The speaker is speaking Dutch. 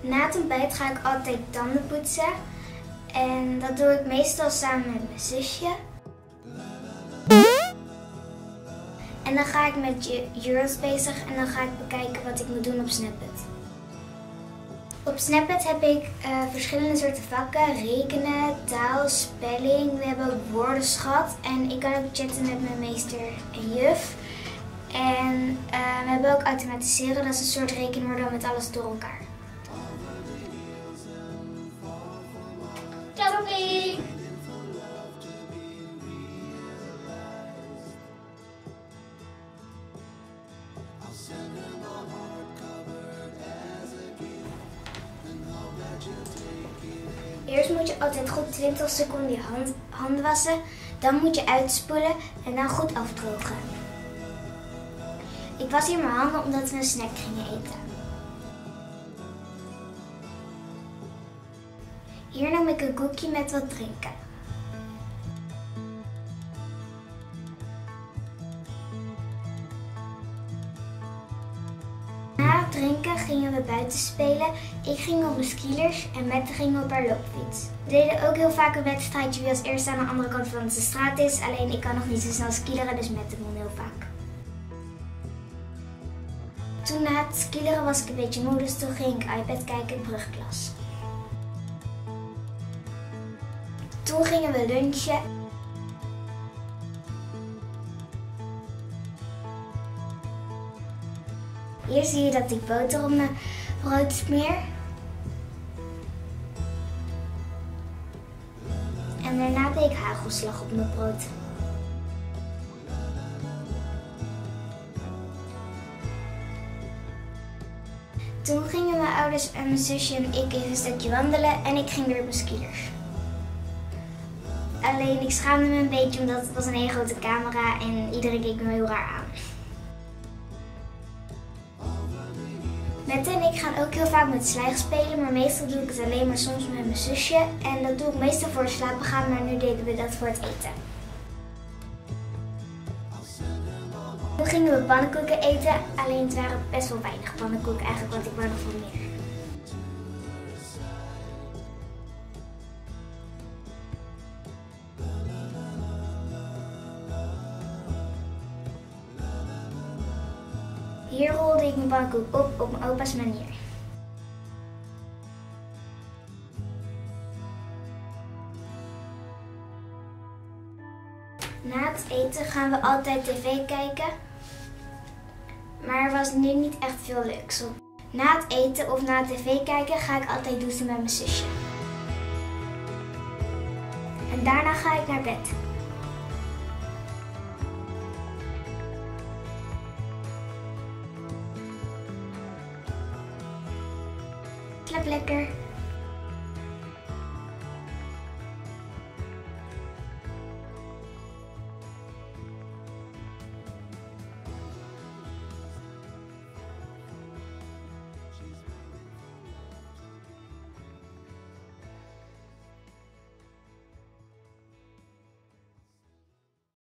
Na het ontbijt ga ik altijd tanden poetsen. En dat doe ik meestal samen met mijn zusje. En dan ga ik met Euros bezig en dan ga ik bekijken wat ik moet doen op Snapchat. Op Snapchat heb ik eh, verschillende soorten vakken. Rekenen, taal, spelling. We hebben ook woordenschat. En ik kan ook chatten met mijn meester en juf. En eh, we hebben ook automatiseren. Dat is een soort rekenwoord dan met alles door elkaar. Eerst moet je altijd goed 20 seconden je hand, handen wassen. Dan moet je uitspoelen en dan goed afdrogen. Ik was hier mijn handen omdat we een snack gingen eten. Hier nam ik een koekje met wat drinken. Na het drinken gingen we buiten spelen. Ik ging op mijn skilers en Mette ging op haar loopfiets. We deden ook heel vaak een wedstrijdje wie als eerste aan de andere kant van de straat is. Alleen ik kan nog niet zo snel skileren, dus Mette won heel vaak. Toen na het skileren was ik een beetje moe, dus toen ging ik iPad kijken in brugklas. Toen gingen we lunchen. Hier zie je dat ik boter op mijn brood smeer. En daarna deed ik hagelslag op mijn brood. Toen gingen mijn ouders en mijn zusje en ik even een stukje wandelen en ik ging weer op mijn. Alleen ik schaamde me een beetje omdat het was een hele grote camera en iedereen keek me heel raar aan. Mette en ik gaan ook heel vaak met slijg spelen, maar meestal doe ik het alleen maar soms met mijn zusje. En dat doe ik meestal voor het slapen gaan, maar nu deden we dat voor het eten. Toen gingen we pannenkoeken eten, alleen het waren best wel weinig pannenkoeken eigenlijk, want ik wou nog veel meer. Hier rolde ik mijn pannenkoek op op mijn opa's manier. Na het eten gaan we altijd tv kijken. Maar er was nu niet echt veel leuks op. Na het eten of na het tv kijken ga ik altijd douchen met mijn zusje. En daarna ga ik naar bed. Lekker.